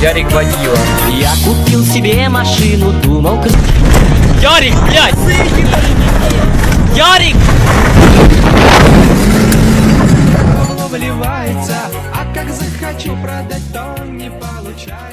Ярик водила. Я купил себе машину, думал... к- Ярик, блядь! Ярик! вливается, а как захочу продать, то не получается.